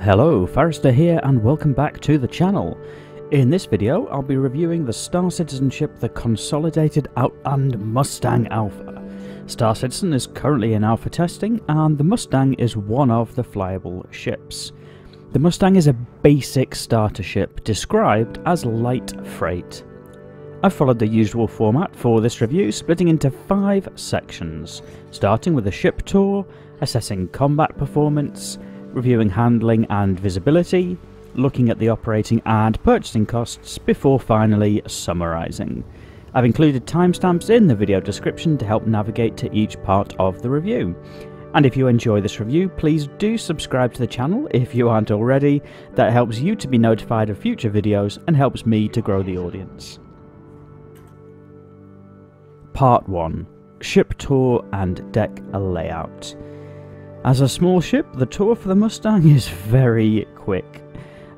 Hello, Farrister here and welcome back to the channel. In this video, I'll be reviewing the Star Citizen ship the Consolidated Outland Mustang Alpha. Star Citizen is currently in alpha testing and the Mustang is one of the flyable ships. The Mustang is a basic starter ship described as light freight. I've followed the usual format for this review, splitting into five sections, starting with a ship tour, assessing combat performance, reviewing handling and visibility, looking at the operating and purchasing costs before finally summarising. I've included timestamps in the video description to help navigate to each part of the review. And if you enjoy this review, please do subscribe to the channel if you aren't already. That helps you to be notified of future videos and helps me to grow the audience. Part 1 Ship Tour and Deck Layout. As a small ship, the tour for the Mustang is very quick.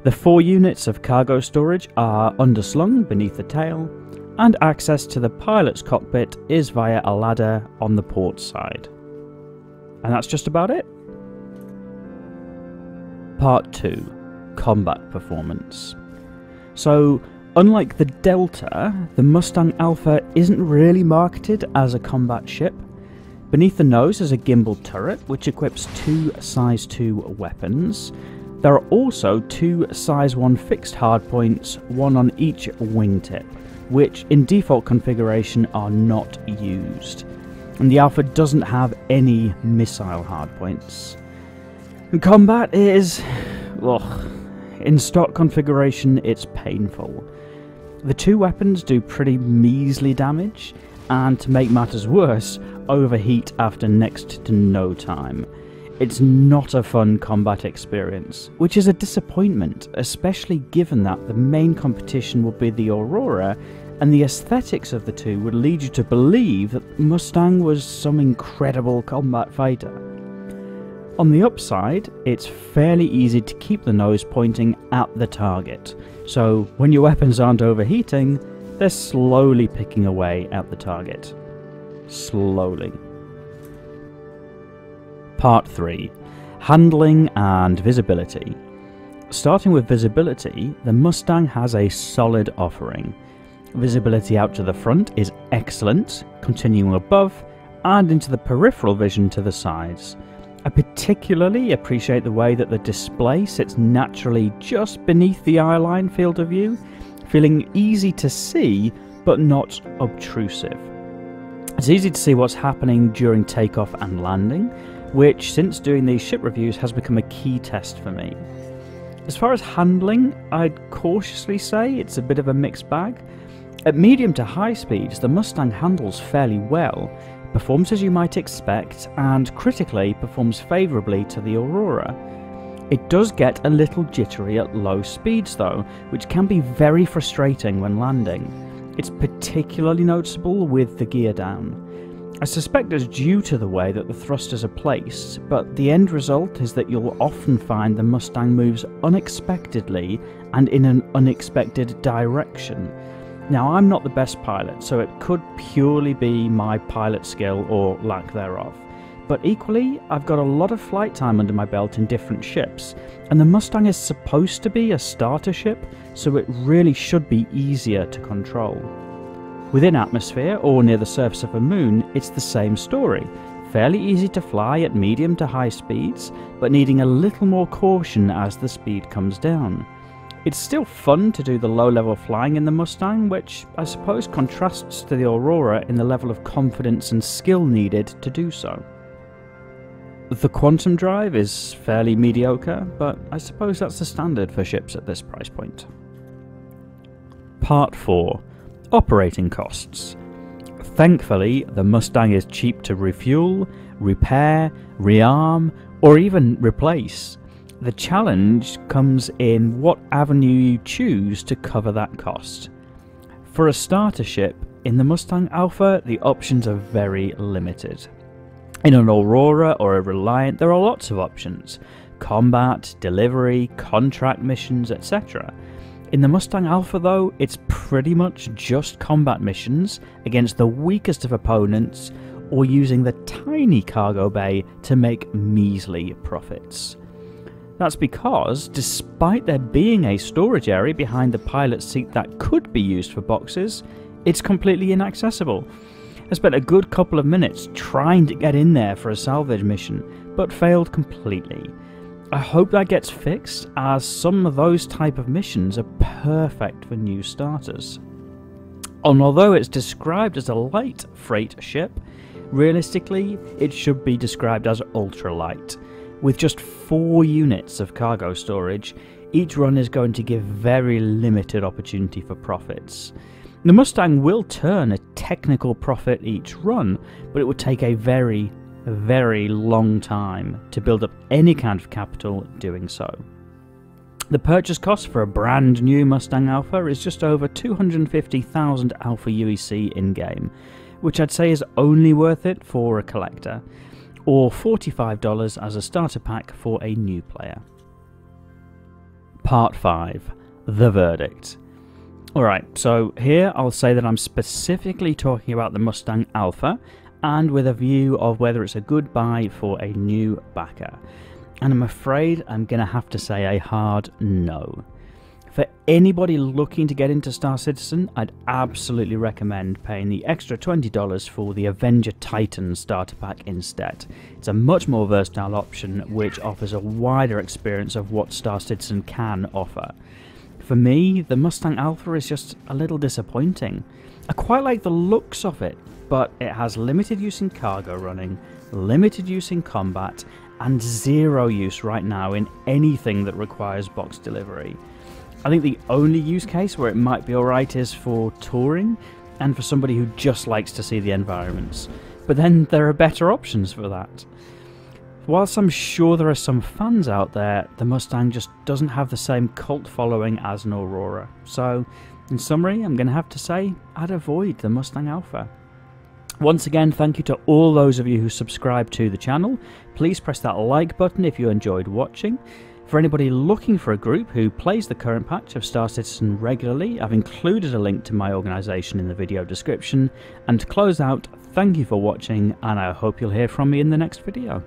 The four units of cargo storage are underslung beneath the tail, and access to the pilot's cockpit is via a ladder on the port side. And that's just about it. Part 2 Combat Performance. So, unlike the Delta, the Mustang Alpha isn't really marketed as a combat ship. Beneath the nose is a gimbal turret, which equips two size 2 weapons. There are also two size 1 fixed hardpoints, one on each wingtip, which in default configuration are not used. And the Alpha doesn't have any missile hardpoints. Combat is... ugh. In stock configuration, it's painful. The two weapons do pretty measly damage, and to make matters worse, overheat after next to no time. It's not a fun combat experience, which is a disappointment, especially given that the main competition will be the Aurora, and the aesthetics of the two would lead you to believe that Mustang was some incredible combat fighter. On the upside, it's fairly easy to keep the nose pointing at the target, so when your weapons aren't overheating, they're slowly picking away at the target slowly. Part 3 Handling and Visibility. Starting with visibility, the Mustang has a solid offering. Visibility out to the front is excellent, continuing above and into the peripheral vision to the sides. I particularly appreciate the way that the display sits naturally just beneath the eyeline field of view, feeling easy to see but not obtrusive. It's easy to see what's happening during takeoff and landing, which since doing these ship reviews has become a key test for me. As far as handling, I'd cautiously say it's a bit of a mixed bag. At medium to high speeds, the Mustang handles fairly well, performs as you might expect, and critically performs favourably to the Aurora. It does get a little jittery at low speeds though, which can be very frustrating when landing. It's particularly noticeable with the gear down. I suspect it's due to the way that the thrusters are placed, but the end result is that you'll often find the Mustang moves unexpectedly and in an unexpected direction. Now, I'm not the best pilot, so it could purely be my pilot skill or lack thereof. But equally, I've got a lot of flight time under my belt in different ships, and the Mustang is supposed to be a starter ship, so it really should be easier to control. Within atmosphere or near the surface of a moon, it's the same story. Fairly easy to fly at medium to high speeds, but needing a little more caution as the speed comes down. It's still fun to do the low level flying in the Mustang, which I suppose contrasts to the Aurora in the level of confidence and skill needed to do so. The Quantum Drive is fairly mediocre, but I suppose that's the standard for ships at this price point. Part 4 Operating Costs. Thankfully, the Mustang is cheap to refuel, repair, rearm, or even replace. The challenge comes in what avenue you choose to cover that cost. For a starter ship, in the Mustang Alpha, the options are very limited. In an Aurora or a Reliant, there are lots of options combat, delivery, contract missions, etc. In the Mustang Alpha, though, it's pretty much just combat missions against the weakest of opponents or using the tiny cargo bay to make measly profits. That's because, despite there being a storage area behind the pilot's seat that could be used for boxes, it's completely inaccessible. I spent a good couple of minutes trying to get in there for a salvage mission, but failed completely. I hope that gets fixed, as some of those type of missions are perfect for new starters. And although it's described as a light freight ship, realistically it should be described as ultralight. With just 4 units of cargo storage, each run is going to give very limited opportunity for profits. The Mustang will turn a technical profit each run, but it would take a very, very long time to build up any kind of capital doing so. The purchase cost for a brand new Mustang Alpha is just over 250,000 Alpha UEC in game, which I'd say is only worth it for a collector, or $45 as a starter pack for a new player. Part 5 The Verdict. Alright, so here I'll say that I'm specifically talking about the Mustang Alpha and with a view of whether it's a good buy for a new backer and I'm afraid I'm going to have to say a hard no. For anybody looking to get into Star Citizen, I'd absolutely recommend paying the extra $20 for the Avenger Titan starter pack instead. It's a much more versatile option which offers a wider experience of what Star Citizen can offer. For me, the Mustang Alpha is just a little disappointing. I quite like the looks of it, but it has limited use in cargo running, limited use in combat, and zero use right now in anything that requires box delivery. I think the only use case where it might be alright is for touring and for somebody who just likes to see the environments. But then there are better options for that. Whilst I'm sure there are some fans out there, the Mustang just doesn't have the same cult following as an Aurora. So, in summary, I'm going to have to say I'd avoid the Mustang Alpha. Once again, thank you to all those of you who subscribe to the channel. Please press that like button if you enjoyed watching. For anybody looking for a group who plays the current patch of Star Citizen regularly, I've included a link to my organisation in the video description. And to close out, thank you for watching, and I hope you'll hear from me in the next video.